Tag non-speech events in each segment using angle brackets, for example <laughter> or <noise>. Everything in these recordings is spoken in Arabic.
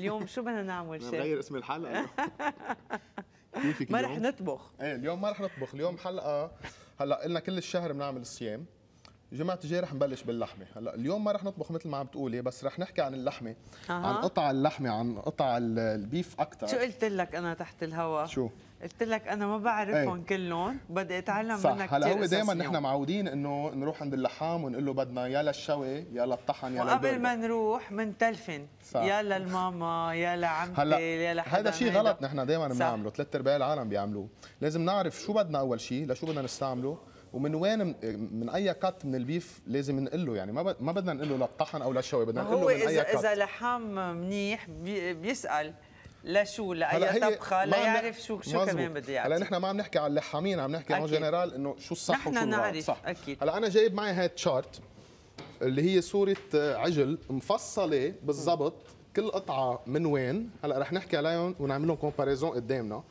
اليوم شو بدنا نعمل شيف؟ نغير اسم الحلقة <laughs> كيفك ما؟ رح نطبخ إيه اليوم ما رح نطبخ اليوم حلقة هلأ قلنا كل الشهر بنعمل صيام جمعة الجاي رح نبلش باللحمة، هلأ اليوم ما رح نطبخ مثل ما عم تقولي بس رح نحكي عن اللحمة، أها. عن قطع اللحمة، عن قطع ال- البيف أكثر شو قلت لك أنا تحت الهواء؟ شو؟ قلت لك أنا ما بعرفهم كلهم بدي أتعلم منك صح هلأ كتير هو دائما. نحن معودين إنه نروح عند اللحام ونقول له بدنا يا للشوي يا للطحن يا وقبل ما نروح منتلفن صح. يا للماما يا لعمتي هلأ يا لحدا هذا شيء. غلط نحن دائما. بنعمله ثلاث أرباع العالم بيعملوه لازم نعرف شو بدنا أول شيء لشو بدنا نستعمله ومن وين من, أي cut من ال beef لازم نقله يعني ما ما بدنا نقله للطحن أو للشوي بدنا نقله هو من أي cut إذا لحام منيح بي- بيسأل لشو هلا لاي هي طبخة ليعرف نح- شو شو. كمان بدي هلا يعطي نحن ما عم نحكي على اللحامين عم نحكي عن. جنرال إنه شو الصح نحن وشو نعرف، صح. أكيد. هلا أنا جايب معي هاي ال chart اللي هي صورة عجل مفصلة بالضبط كل قطعة من وين. هلا رح نحكي عليهم ونعمل لهم comparison قدامنا.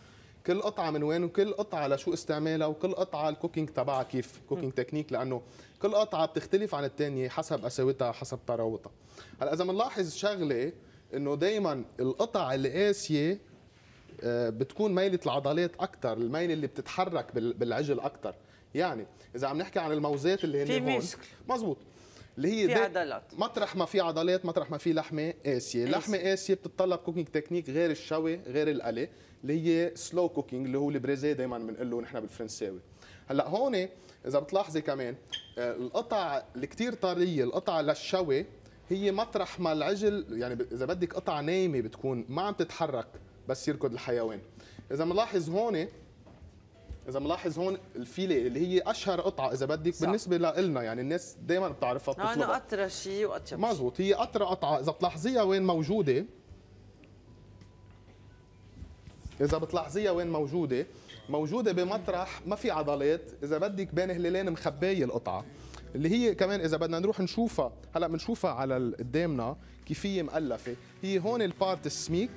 كل قطعة من وين وكل قطعة لشو استعمالها وكل قطعة ال cooking تبعها كيف cooking technique لأنه كل قطعة بتختلف عن الثانية حسب قساوتها حسب طراوتها. هلأ إذا بنلاحظ شغلة إنه دايما القطع القاسية آه، بتكون ميلة العضلات أكثر الميلة اللي بتتحرك بال- بالعجل أكثر يعني إذا عم نحكي عن الموزات اللي هن هون. مزبوط. اللي هي في عضلات. مطرح ما في عضلات مطرح ما في لحمة قاسية، لحمة قاسية بتتطلب cooking technique غير الشوي غير القلي اللي هي slow cooking اللي هو ال braisé دائما بنقول له نحن بالفرنساوي. هلأ هون إذا بتلاحظي كمان آه، القطع اللي كثير طرية القطع للشوي هي مطرح ما العجل يعني إذا بدك قطعة نايمة بتكون ما عم تتحرك بس يركض الحيوان. إذا بنلاحظ هون إذا ملاحظ هون الفيليه اللي هي أشهر قطعة إذا بدك صح. بالنسبة لنا يعني الناس دائما بتعرفها أو بتطلبها. اطرى شيء واطيب. مزبوط. هي اطرى قطعة. إذا بتلاحظيها وين موجودة إذا بتلاحظيها وين موجودة موجودة بمطرح ما في عضلات. إذا بدك بين هلالين مخبايه القطعة اللي هي كمان إذا بدنا نروح نشوفها هلأ بنشوفها على قدامنا كيف هي مؤلفة. هي هون البارت السميك.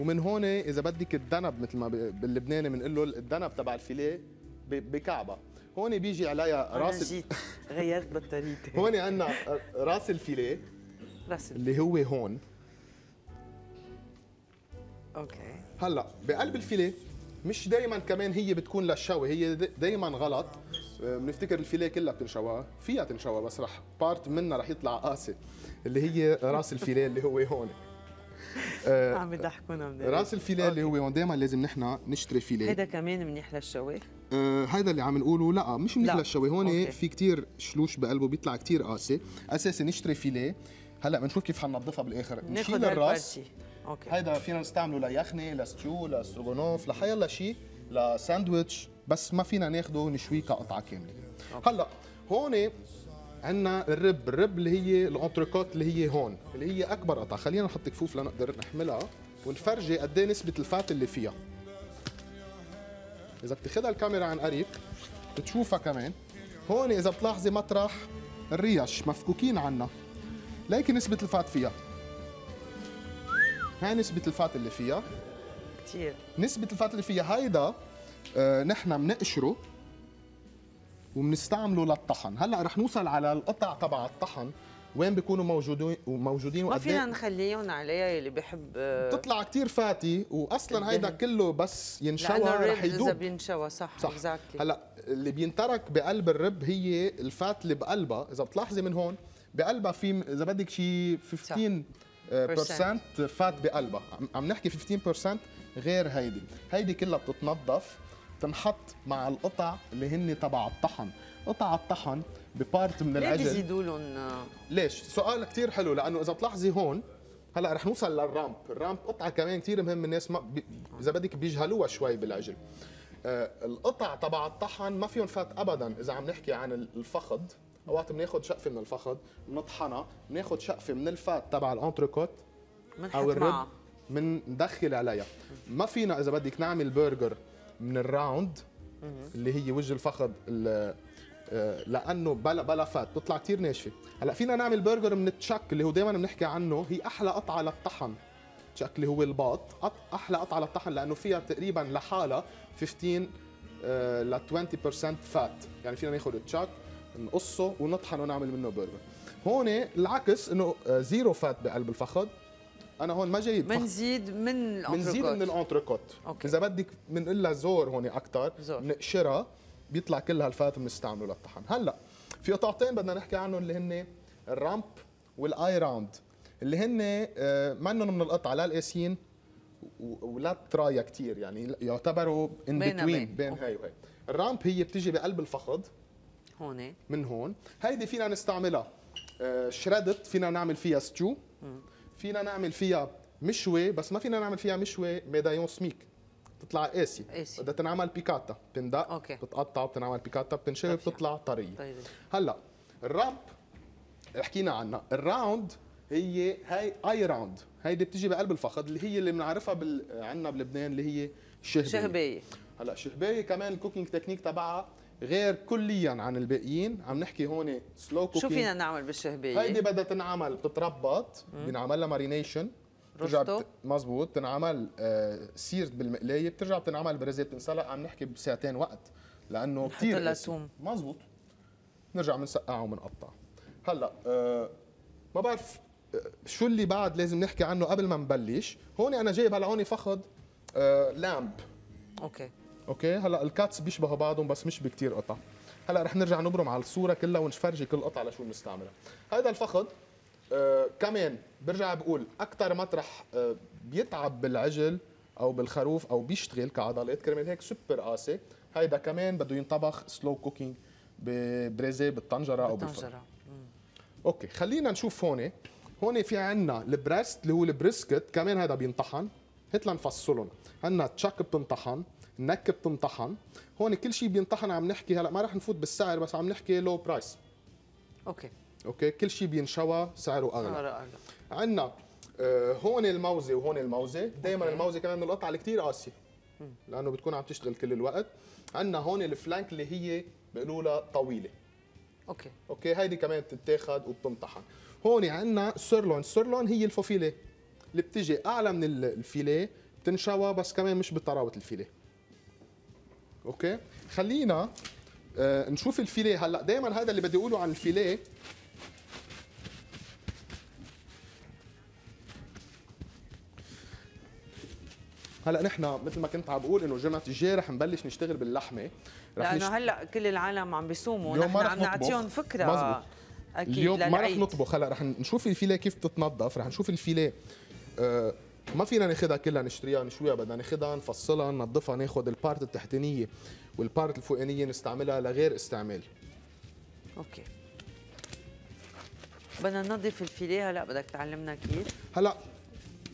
ومن هون إذا بدك الذنب مثل ما باللبناني بنقول له الذنب تبع الفيليه بكعبة. هون بيجي عليها راس جيت غيرت بطاريتي. <laughs> هون عندنا راس الفيليه راس ال- اللي هو هون. okay. هلأ بقلب الفيليه مش دائما كمان هي بتكون للشوي هي دائما غلط. آه، بنفتكر الفيليه كلها بتنشوى فيها تنشوى بس رح part منها رح يطلع قاسي اللي هي راس الفيليه اللي هو هون. عم يضحكونا من راس الفيليه اللي هو دائما لازم نحن نشتري فيليه هيدا كمان منيح للشوي آه، هيدا اللي عم نقوله لا مش منيح. للشوي هون okay. في كتير شلوش بقلبه بيطلع كتير قاسي. اساسي نشتري فيليه هلأ بنشوف كيف حننظفها بالآخر. نشيل الراس. okay. هيدا فينا نستعمله ليخني ل stew لستروغونوف لحيالا شيء لساندويتش. بس ما فينا ناخده نشويه كقطعة كاملة. هلأ هون عندنا ال rib ال rib اللي هي ال entrecôte اللي هي هون اللي هي أكبر قطعة. خلينا نحط كفوف لنقدر نحملها ونفرجي قد إيه نسبة ال fat اللي فيها. إذا بتاخذها الكاميرا عن قريب بتشوفها كمان. هون إذا بتلاحظي مطرح الريش مفكوكين عنا. ليكي نسبة الفات فيها. هاي نسبة الفات اللي فيها. كثير نسبة الفات اللي فيها هيدا آه نحن بنقشره وبنستعمله للطحن. هلا رح نوصل على القطع تبع الطحن. وين بيكونوا موجودين وموجودين ما فينا إيه؟ نخليهم عليها اللي بحب آه، بتطلع كتير فاتي واصلا هيدا. كله بس ينشوى رح الرز إذا يدوب بينشوى صح, صح. exactly. هلا اللي بينترك بقلب ال rib هي ال fat اللي بقلبها. إذا بتلاحظي من هون بقلبها في إذا بدك شي 15 percent fat بقلبها. عم- عم نحكي 15% غير هيدي. هيدي كلها بتتنظف. تنحط مع القطع اللي هن تبع الطحن. قطع الطحن ب part من لية العجل. بيزيدوا لهم؟ ليش؟ سؤال كتير حلو لأنه إذا بتلاحظي هون هلأ رح نوصل لل rump، ال rump قطعة كمان كتير مهم الناس ما بي إذا بدك بيجهلوها شوي بالعجل. آه القطع تبع الطحن ما فيهم fat ابدا. إذا عم نحكي عن الفخذ، أوقات بناخذ شقفة من الفخذ، بنطحنها، بناخذ شقفة من ال fat تبع ال entrecôte بنحط أو ال rib بندخل عليها. ما فينا إذا بدك نعمل برجر من ال round اللي هي وجه الفخذ ال- آه، لأنه بلا بلا fat بتطلع كثير ناشفه هلأ فينا نعمل برجر من ال chuck اللي هو دائما بنحكي عنه هي أحلى قطعة للطحن. chuck اللي هو الباط أحلى قطعة للطحن لأنه فيها تقريبا لحالها 15 آه، ل 20% fat. يعني فينا ناخذ ال chuck نقصه ونطحنه ونعمل منه برجر. هون العكس إنه آه، zero fat بقلب الفخذ. أنا هون ما جايب. منزيد من بنزيد من okay. إذا بدك بنقول لها زور هون أكثر زور. بنقشرها بيطلع كل هالفات بنستعمله للطحن. هلأ في قطعتين بدنا نحكي عنهم اللي هن ال rump وال eye round. اللي هن آه، منهم من القطعة لا القاسيين ولا الترايا كثير يعني يعتبروا ان between بين. هاي وهي ال rump هي بتيجي بقلب الفخذ. هون من هون. هيدي فينا نستعملها. آه، shredded فينا نعمل فيها stew فينا نعمل فيها مشوي بس ما فينا نعمل فيها مشوي médaillon سميك. تطلع قاسي. بدها تنعمل piccata. بتندق okay. بتقطع بتنعمل piccata بتنشوي بتفهم. بتطلع طرية. طيب. هلأ ال rump حكينا عنها. ال round هي هاي eye round. هيدي بتيجي بقلب الفخذ اللي هي اللي بنعرفها بال... عندنا بلبنان اللي هي شهبية. شهبايه هلأ شهبايه كمان ال cooking technique تبعها غير كليا عن الباقيين. عم نحكي هون slow cooking شو فينا نعمل بالشهبايه؟ هيدي بدها تنعمل بتتربط بينعمل لها marination روستو؟ مزبوط تنعمل آه seared بالمقلاية. بترجع بتنعمل braisé بتنسلق عم نحكي بساعتين وقت لأنه كثير لها. مزبوط. نرجع بنسقعه وبنقطع هلأ آه ما بعرف آه، شو اللي بعد لازم نحكي عنه قبل ما نبلش. هون أنا جايب هلأ هون فخذ آه lamb. okay. Okay? هلأ ال cuts بيشبهوا بعضهم بس مش بكتير قطع. هلأ رح نرجع نبرم على الصورة كلها ونفرجي كل قطعة لشو بنستعملها هذا الفخذ آه كمان برجع بقول أكثر مطرح آه بيتعب بالعجل أو بالخروف أو بيشتغل كعضلات كرمال هيك سوبر قاسي. هيدا كمان بده ينطبخ slow cooking ب braisé بالطنجرة أو بالفرن. بالطنجرة. okay خلينا نشوف هون. هون في عنا ال breast اللي هو ال brisket كمان هذا بينطحن. هات لنفصلهم عنا chuck بتنطحن neck بتنطحن هون كل شيء بينطحن عم نحكي هلا ما رح نفوت بالسعر بس عم نحكي low price okay. Okay? كل شيء بينشوى سعره أغلى. أغلى أغلى. عندنا آه هون الموزة وهون الموزة. دائما. الموزة كمان من القطعه اللي كثير قاسيه لأنه بتكون عم تشتغل كل الوقت. عندنا هون ال flank اللي هي بيقولوا لها طويلة. okay. Okay? هيدي كمان بتتاخد وبتنطحن هون عندنا sirloin sirloin هي ال faux filet اللي بتجي أعلى من ال- ال filet بتنشوى بس كمان مش بطراوه ال filet. Okay? خلينا آه نشوف ال filet. هلا دائما هذا اللي بدي أقوله عن ال filet. هلا نحن مثل ما كنت عم بقول إنه الجمعه الجايه رح نبلش نشتغل باللحمة. رح لأنه نشت- هلا كل العالم عم بيصوموا نحن عم. نعطيهم فكرة. مزبوط. أكيد اليوم ما رح. نطبخ. هلا رح نشوف ال filet كيف تتنظف. رح نشوف ال filet آه ما فينا ناخذها كلها نشتريها نشويها بدنا ناخذها نفصلها ننظفها ناخذ ال part التحتانيه وال part الفوقانية نستعملها لغير استعمال. okay. بدنا ننظف ال filet هلأ بدك تعلمنا كيف؟ هلأ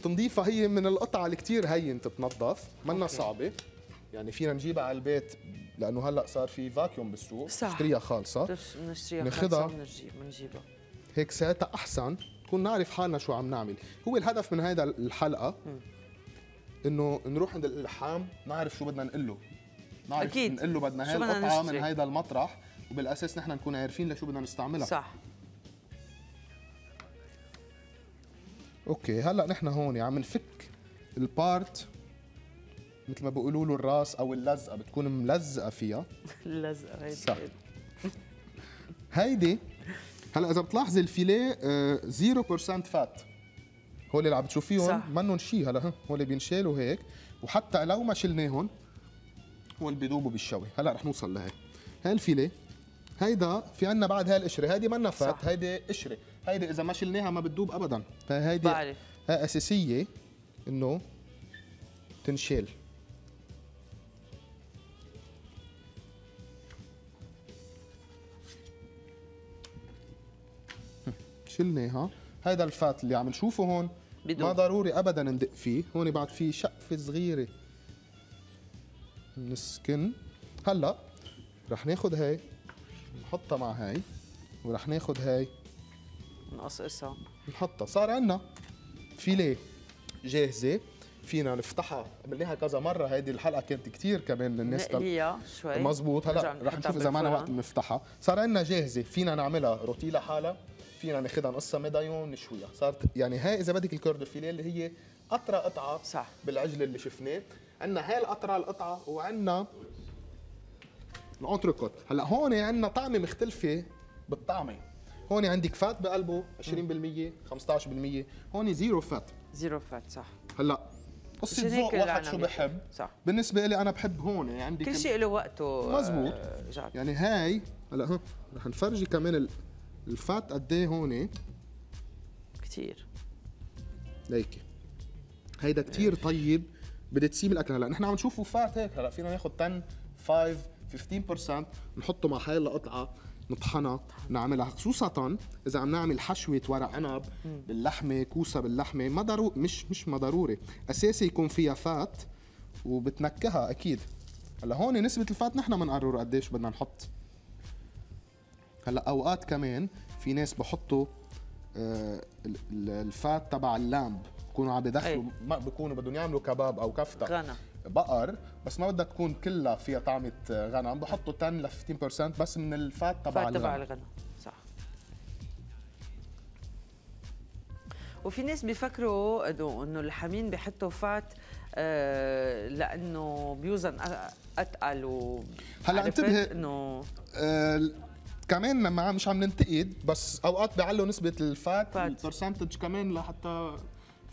تنظيفها هي من القطع اللي كثير هين تتنظف منا. صعبة. يعني فينا نجيبها على البيت لأنه هلأ صار في فاكيوم بالسوق. صح. نشتريها خالصة. خالصة بنجيب بنجيبها. هيك ساعتها أحسن. نكون نعرف حالنا شو عم نعمل هو الهدف من هذا الحلقة إنه نروح عند اللحام نعرف شو بدنا نقول له نعرف أكيد. نقول له بدنا هاي القطعه من. هذا المطرح وبالأساس نحن نكون عارفين لشو بدنا نستعملها صح okay هلأ نحن هون عم نفك ال part مثل ما بيقولوا له الراس أو اللزقة بتكون ملزقة فيها <laughs> اللزقة هيدي صح. هيدي هلا إذا بتلاحظي ال filet آه، 0% fat هول اللي عم تشوفيهم صح. منهم شيء هلا هول بينشالوا هيك وحتى لو ما شلناهم هول بيذوبوا بالشوي. هلا رح نوصل لهي. هاي ال filet هيدا في عنا بعد هاي القشرة. هيدي منا fat. هيدي قشرة. هيدي إذا ما شلناها ما بتذوب ابدا. فهيدي بعرف. هاي أساسية إنه تنشال. شلناها هيدا الفات اللي عم نشوفه هون بدون. ما ضروري ابدا ندق فيه. هون بعد في شقفة صغيرة من السكن. هلأ رح ناخذ هاي نحطها مع هاي ورح ناخذ هاي. نقصقصها. نحطها. صار عندنا filet جاهزة. فينا نفتحها. عملناها كذا مرة. هيدي الحلقة كانت كتير كمان للناس تل... نقليها شوي. مزبوط هلأ رح نشوف إذا معنا. وقت نفتحها. صار عندنا جاهزة. فينا نعملها rôti لحالها. فينا ناخذها نقصها médaillon نشويها. صارت يعني هاي إذا بدك ال cœur de filet اللي هي اطرى قطعة صح. بالعجل اللي شفناه. عندنا هاي الاطرى القطعة وعندنا ال entrecôte هلأ هون عندنا طعمة مختلفة بالطعمة. هون عندك fat بقلبه 20% 15% هون zero fat. Zero fat صح. هلأ هيك ذوق واحد شو. بحب. صح. بالنسبة لي أنا بحب هون يعني عندي كل شيء له وقته مزبوط. آه، يعني هاي هلأ ها رح نفرجي كمان ال- الـ fat قد إيه هون؟ كثير ليكي هيدا كتير طيب بدها تسيب الأكل هلأ. نحن عم نشوفه فات هيك هلأ. فينا ناخذ 10 5 15% نحطه مع هاي القطعة نطحنها نعملها. خصوصا إذا عم نعمل حشوة ورق عنب باللحمة كوسة باللحمة. ما ضروري مش مش ما ضروري. أساسي يكون فيها فات وبتنكهها أكيد. هلأ هون نسبة الفات نحن بنقرر قديش بدنا نحط. هلا اوقات كمان في ناس بحطوا آه، ال- ال- الفات تبع اللامب. بكونوا عم بدخلوا. ما بكونوا بدهم يعملوا كباب أو كفتة. غنى. بقر بس ما بدها تكون كلها فيها طعمة آه، غنم بحطوا 10 ل 15% بس من الفات تبع فات تبع الغنم صح. وفي ناس بيفكروا انه الحمين بيحطوا فات آه لأنه بيوزن أتقل و هلأ عرفت انتبهي. إنه آه، كمان لما مش عم ننتقد بس أوقات بيعلوا نسبة ال fat fat. ال percentage كمان لحتى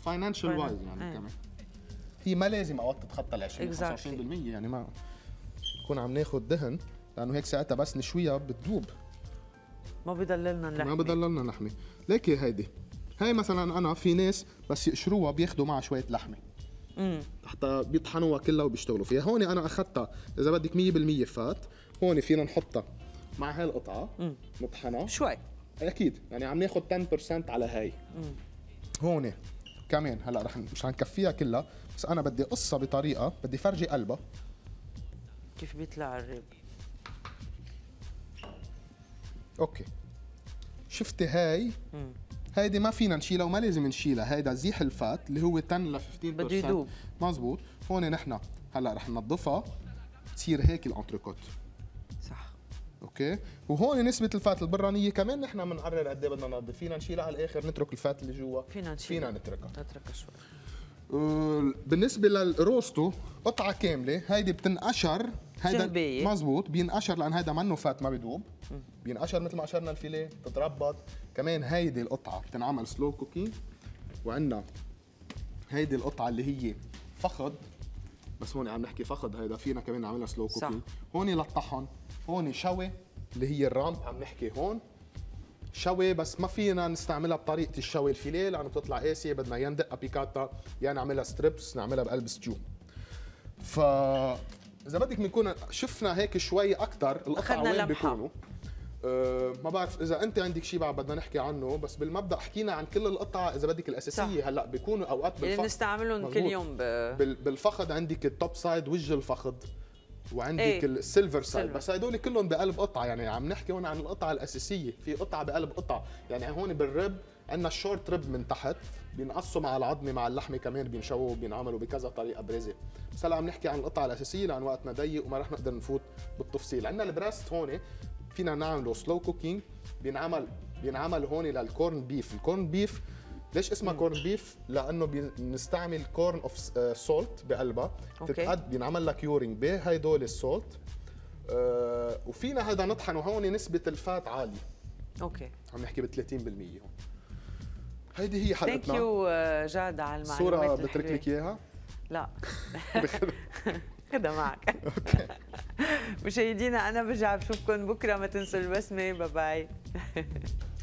financial wise يعني أي. كمان. هي ما لازم أوقات تتخطى ال 20 Exactly. 25% يعني ما نكون عم ناخذ دهن لأنه هيك ساعتها بس نشويها بتذوب ما بضللنا لحمة ما بضللنا لحمه ليكي هيدي. هاي مثلا أنا في ناس بس يقشروها بياخذوا معها شوية لحمة. امم حتى بيطحنوها كلها وبيشتغلوا فيها. هون أنا اخذتها إذا بدك 100% فات هون فينا نحطها. مع هاي القطعة مم. نطحنها شوي. أكيد يعني عم ناخذ 10% على هاي. هون كمان هلأ رح مش حنكفيها كلها بس أنا بدي قصها بطريقة بدي فرجي قلبها. كيف بيطلع الرب أوكي. شفتي هاي؟ مم. هيدي ما فينا نشيلها وما لازم نشيلها هيدا زيح ال fat اللي هو 10 ل 15% بده يذوب. مزبوط. هون نحن هلأ رح ننظفها تصير هيك ال entrecôte. Okay? وهون نسبة ال fat البرانية كمان نحن بنقرر قد إيه بدنا ننظف فينا نشيلها على الآخر نترك ال fat اللي جوا. فينا نشيلها. فينا نتركها. اتركها شوي. آه، بالنسبة للروستو قطعة كاملة. هيدي بتنقشر. شهبية. مزبوط. بينقشر لأن هيدا منه fat11 ما بدوب. بينقشر مثل ما قشرنا ال filet بتتربط. كمان هيدي القطعة بتنعمل slow cooking وعندنا هيدي القطعة اللي هي فخد بس هون عم نحكي فخد هيدا فينا كمان نعملها slow صح. cooking هون للطحن هون شوي اللي هي ال rump عم نحكي هون شوي بس ما فينا نستعملها بطريقة الشوي ال filet لأنه بتطلع قاسية بدنا يا ندقها piccata يا نعملها strips نعملها بقلب stew ف إذا بدك بنكون شفنا هيك شوي أكثر القطع وين. بيكونوا أه ما بعرف إذا أنت عندك شيء بعد بدنا نحكي عنه بس بالمبدأ حكينا عن كل القطع إذا بدك الأساسية صح. هلأ بيكونوا أوقات اللي بالفخد بنستعملهم كل. يوم ب... بال- بالفخد عندك ال top side وجه الفخد وعندك. إيه. ال silver side. بس هدول كلهم بقلب قطعة يعني عم نحكي هون عن القطعة الأساسية في قطعة بقلب قطعة يعني هون بال rib عندنا ال short rib من تحت بينقصوا مع العظمه مع اللحمة كمان بينشووا بينعملوا بكذا طريقة braisé بس هلأ عم نحكي عن القطعة الأساسية لأن وقتنا ضيق وما رح نقدر نفوت بالتفصيل عندنا ال brisket هون فينا نعمله slow cooking بينعمل بينعمل هون لل corned beef ال corned beef ليش اسمها corned beef؟ لأنه بنستعمل corn of salt بقلبها. okay. تتقد بينعمل لك curing بهدول ال salt آه وفينا هذا نطحن وهون نسبة ال fat عالية. okay. عم نحكي ب 30% هون. هيدي هي thank حلقتنا you جاد على المعلومات صورة بترك. لك إياها؟ لا. <laughs> <laughs> خدها معك <laughs> <laughs> مشاهدينا أنا برجع بشوفكم بكرة ما تنسوا البسمة. bye bye <laughs>